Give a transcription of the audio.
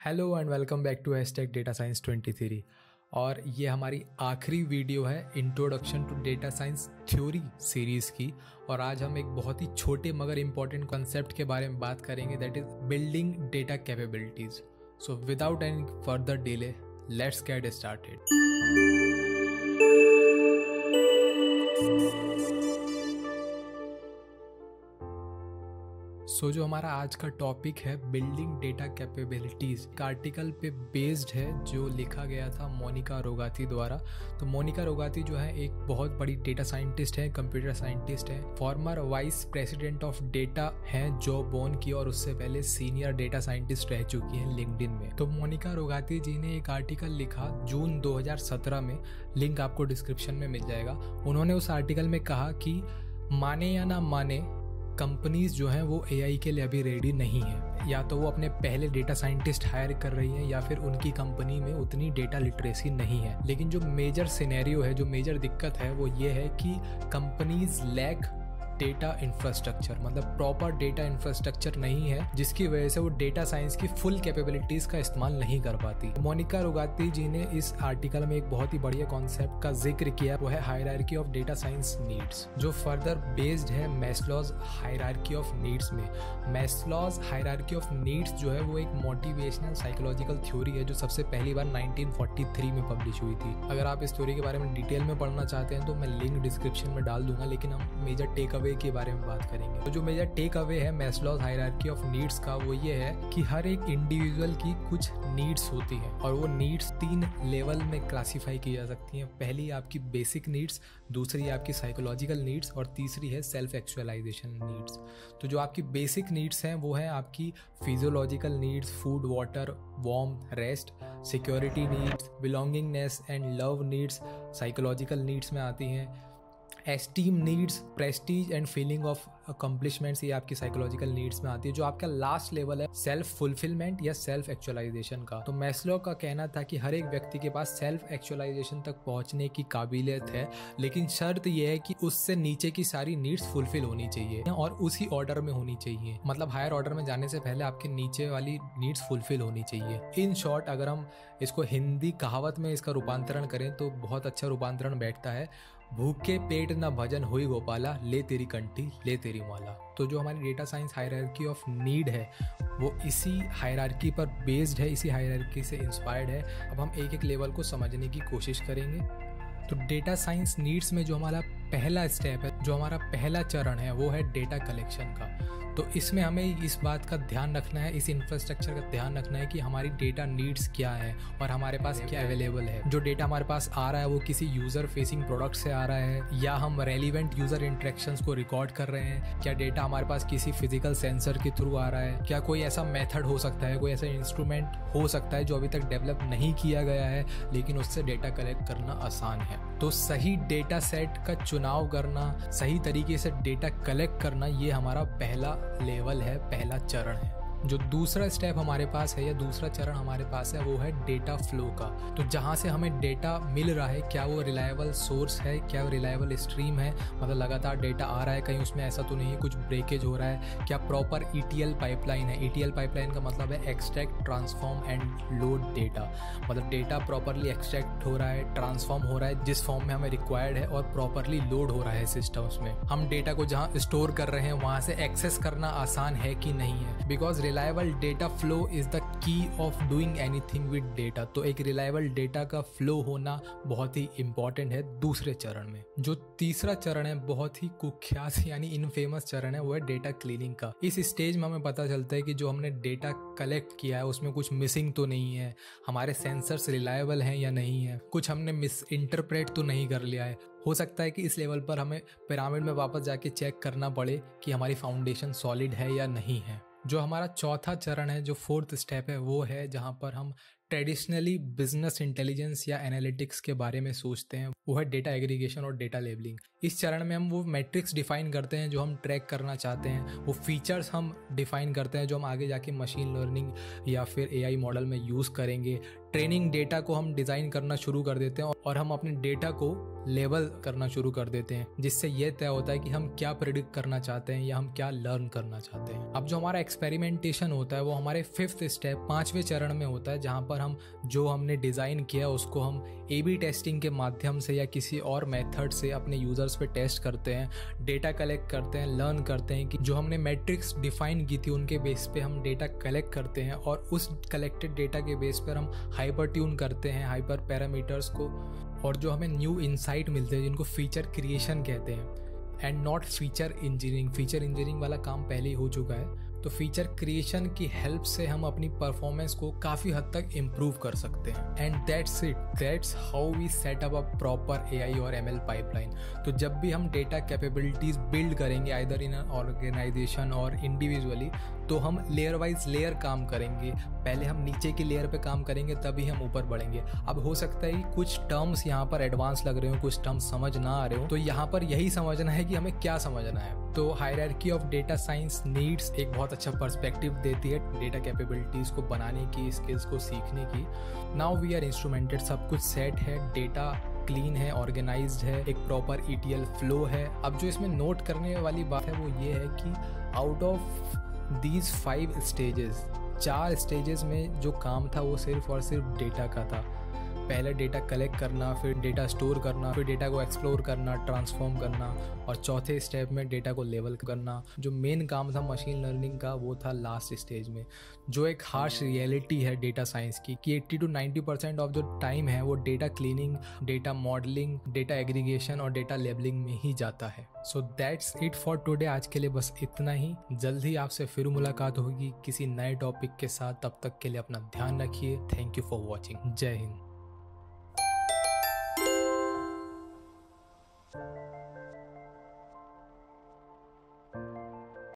Hello and welcome back to hashtag data science 23 और ये हमारी आखिरी वीडियो है introduction to data science theory series की। और आज हम एक बहुत ही छोटे मगर इंपॉर्टेंट कॉन्सेप्ट के बारे में बात करेंगे that is building data capabilities so without any further delay let's get started so so, जो हमारा आज का टॉपिक है बिल्डिंग डेटा कैपेबिलिटीज़ आर्टिकल पे बेस्ड है जो लिखा गया था मोनिका रोगाती द्वारा। तो मोनिका रोगाती जो है एक बहुत बड़ी डेटा साइंटिस्ट है कंप्यूटर साइंटिस्ट है। Former vice president of data हैं जो बोन की और उससे पहले सीनियर डेटा साइंटिस्ट रह चुकी हैं लिंकडिन में। तो मोनिका रोगाती जी ने एक आर्टिकल लिखा जून 2017 में। लिंक आपको डिस्क्रिप्शन में मिल जाएगा। उन्होंने उस आर्टिकल में कहा कि माने या ना माने कंपनीज़ जो हैं वो एआई के लिए अभी रेडी नहीं है। या तो वो अपने पहले डेटा साइंटिस्ट हायर कर रही हैं या फिर उनकी कंपनी में उतनी डेटा लिटरेसी नहीं है। लेकिन जो मेजर सिनेरियो है, जो मेजर दिक्कत है, वो ये है कि कंपनीज़ लैक डेटा इंफ्रास्ट्रक्चर मतलब प्रॉपर डेटा इंफ्रास्ट्रक्चर नहीं है, जिसकी वजह से वो डेटा साइंस की फुल कैपेबिलिटीज का इस्तेमाल नहीं कर पाती। मोनिका रुगाती जी ने इस आर्टिकल में एक बहुत ही बढ़िया कॉन्सेप्ट का ज़िक्र किया, वो है hierarchy of data science needs जो फर्दर बेस्ड है मैस्लॉज हायरार्की ऑफ़ नीड्स में। मैस्लॉज हायरार्की ऑफ़ नीड्स जो है, वो एक मोटिवेशनल साइकोलॉजिकल थ्योरी है, जो सबसे पहली बार 1943 में पब्लिश हुई थी। अगर आप इस थ्योरी के बारे में डिटेल में पढ़ना चाहते हैं तो मैं लिंक डिस्क्रिप्शन में डाल दूँगा, लेकिन हम मेजर टेक अवे के बारे में बात करेंगे। तो जो मेजर टेक अवे है मैस्लॉज हायरार्की ऑफ़ नीड्स का, वो ये है कि हर एक इंडिविजुअल की कुछ नीड्स होती हैं और वो नीड्स तीन लेवल में क्लासीफाई की जा सकती हैं। पहली आपकी बेसिक नीड्स दूसरी आपकी साइकोलॉजिकल नीड्स और तीसरी है सेल्फ एक्चुअलाइजेशन नीड्स तो जो आपकी बेसिक नीड्स हैं, वो है आपकी physiological needs food water warm rest security needs belongingness and love needs psychological needs में आती हैं। Esteem needs, prestige and feeling of accomplishments ये आपकी साइकोलॉजिकल नीड्स में आती है, जो आपका लास्ट लेवल है सेल्फ फुलफिलमेंट या सेल्फ एक्चुअलाइजेशन का। तो मैस्लो का कहना था कि हर एक व्यक्ति के पास सेल्फ एक्चुअलाइजेशन तक पहुँचने की काबिलियत है, लेकिन शर्त यह है कि उससे नीचे की सारी नीड्स फुलफिल होनी चाहिए और उसी ऑर्डर में होनी चाहिए। मतलब हायर ऑर्डर में जाने से पहले आपके नीचे वाली नीड्स फुलफिल होनी चाहिए। इन शॉर्ट अगर हम इसको हिंदी कहावत में इसका रूपांतरण करें तो बहुत अच्छा रूपांतरण बैठता है। भूखे पेट न भजन हुई गोपाला, ले तेरी कंठी, ले तेरी माला। तो जो हमारी data science hierarchy of need है, वो इसी हायरार्की पर बेस्ड है, इसी हायरार्की से इंस्पायर्ड है। अब हम एक एक लेवल को समझने की कोशिश करेंगे। तो डेटा साइंस नीड्स में जो हमारा पहला स्टेप है, जो हमारा पहला चरण है, वो है डेटा कलेक्शन का। तो इसमें हमें इस बात का ध्यान रखना है, इस इंफ्रास्ट्रक्चर का ध्यान रखना है कि हमारी डेटा नीड्स क्या है और हमारे पास क्या अवेलेबल है। जो डेटा हमारे पास आ रहा है, वो किसी यूज़र फेसिंग प्रोडक्ट से आ रहा है या हम रेलिवेंट यूज़र इंट्रेक्शन को रिकॉर्ड कर रहे हैं। क्या डेटा हमारे पास किसी फ़िज़िकल सेंसर के थ्रू आ रहा है? क्या कोई ऐसा मेथड हो सकता है, कोई ऐसा इंस्ट्रूमेंट हो सकता है जो अभी तक डेवलप नहीं किया गया है, लेकिन उससे डेटा कलेक्ट करना आसान है। तो सही डेटा सेट का चुनाव करना, सही तरीके से डेटा कलेक्ट करना, ये हमारा पहला लेवल है पहला चरण है। जो दूसरा स्टेप हमारे पास है या दूसरा चरण हमारे पास है, वो है डेटा फ्लो का। तो जहाँ से हमें डेटा मिल रहा है, क्या वो रिलायबल सोर्स है, क्या वो रिलायबल स्ट्रीम है मतलब लगातार डेटा आ रहा है कहीं उसमें, ऐसा तो नहीं कुछ ब्रेकेज हो रहा है, क्या प्रॉपर ई पाइपलाइन है? ई पाइपलाइन का मतलब है extract transform and load data मतलब डेटा प्रॉपरली एक्सट्रैक्ट हो रहा है ट्रांसफॉर्म हो रहा है, जिस फॉर्म में हमें रिक्वायर्ड है और प्रॉपरली लोड हो रहा है सिस्टम्स में। हम डेटा को जहाँ स्टोर कर रहे हैं, वहाँ से एक्सेस करना आसान है कि नहीं है? Because reliable data flow is the key of doing anything with data तो एक रिलायबल डेटा का फ्लो होना बहुत ही इंपॉर्टेंट है दूसरे चरण में। जो तीसरा चरण है, बहुत ही कुख्यात यानी इनफेमस चरण है, वो है डेटा क्लीनिंग का। इस स्टेज में हमें पता चलता है कि जो हमने डेटा कलेक्ट किया है, उसमें कुछ मिसिंग तो नहीं है। हमारे सेंसर्स रिलायबल हैं या नहीं है? कुछ हमने मिस इंटरप्रेट तो नहीं कर लिया है। हो सकता है कि इस लेवल पर हमें पिरामिड में वापस जाके चेक करना पड़े कि हमारी फाउंडेशन सॉलिड है या नहीं है। जो हमारा चौथा चरण है, जो फोर्थ स्टेप है, वो है जहाँ पर हम ट्रेडिशनली बिज़नेस इंटेलिजेंस या एनालिटिक्स के बारे में सोचते हैं। वो है डेटा एग्रीगेशन और डेटा लेबलिंग। इस चरण में हम वो मैट्रिक्स डिफाइन करते हैं, जो हम ट्रैक करना चाहते हैं। वो फीचर्स हम डिफाइन करते हैं, जो हम आगे जाके मशीन लर्निंग या फिर एआई मॉडल में यूज़ करेंगे। ट्रेनिंग डेटा को हम डिज़ाइन करना शुरू कर देते हैं और हम अपने डेटा को लेबल करना शुरू कर देते हैं, जिससे ये तय होता है कि हम क्या प्रिडिक्ट करना चाहते हैं या हम क्या लर्न करना चाहते हैं। अब जो हमारा एक्सपेरिमेंटेशन होता है, वो हमारे फिफ्थ स्टेप पाँचवें चरण में होता है, जहाँ पर हम जो हमने डिज़ाइन किया, उसको हम ए बी टेस्टिंग के माध्यम से या किसी और मेथड से अपने यूज़र्स पे टेस्ट करते हैं डेटा कलेक्ट करते हैं लर्न करते हैं कि जो हमने मैट्रिक्स डिफाइन की थी, उनके बेस पे हम डेटा कलेक्ट करते हैं और उस कलेक्टेड डेटा के बेस पर हम हाइपर ट्यून करते हैं हाइपर पैरामीटर्स को और जो हमें न्यू इंसाइट मिलते हैं, जिनको फीचर क्रिएशन कहते हैं। And not feature engineering. Feature engineering वाला काम पहले ही हो चुका है। तो फीचर क्रिएशन की हेल्प से हम अपनी परफॉर्मेंस को काफ़ी हद तक इम्प्रूव कर सकते हैं। And that's it that's how we set up a proper AI और एम एल पाइपलाइन तो जब भी हम डेटा कैपेबिलिटीज बिल्ड करेंगे आइदर इन ऑर्गेनाइजेशन और इंडिविजुअली तो हम लेयर वाइज लेयर काम करेंगे। पहले हम नीचे की लेयर पे काम करेंगे, तभी हम ऊपर बढ़ेंगे। अब हो सकता है कि कुछ टर्म्स यहाँ पर एडवांस लग रहे हो, कुछ टर्म्स समझ ना आ रहे हो। तो यहाँ पर यही समझना है कि हमें क्या समझना है। तो hierarchy of data science needs एक बहुत अच्छा पर्सपेक्टिव देती है डेटा कैपेबिलिटीज को बनाने की स्किल्स को सीखने की। नाउ वी आर इंस्ट्रूमेंटेड सब कुछ सेट है डेटा क्लीन है ऑर्गेनाइज है, एक प्रॉपर ईटीएल फ्लो है। अब जो इसमें नोट करने वाली बात है वो ये है कि out of these five stages चार स्टेजेस में जो काम था वो सिर्फ़ और सिर्फ़ डेटा का था। पहले डेटा कलेक्ट करना फिर डेटा स्टोर करना फिर डेटा को एक्सप्लोर करना ट्रांसफॉर्म करना और चौथे स्टेप में डेटा को लेवल करना। जो मेन काम था मशीन लर्निंग का वो था लास्ट स्टेज में। जो एक हार्श रियलिटी है डेटा साइंस की कि 80 टू 90 परसेंट ऑफ़ जो टाइम है वो data cleaning data modeling data aggregation और डेटा लेबलिंग में ही जाता है। So that's it for today आज के लिए बस इतना ही। जल्द ही आपसे फिर मुलाकात होगी किसी नए टॉपिक के साथ। तब तक के लिए अपना ध्यान रखिए। थैंक यू फॉर वॉचिंग जय हिंद।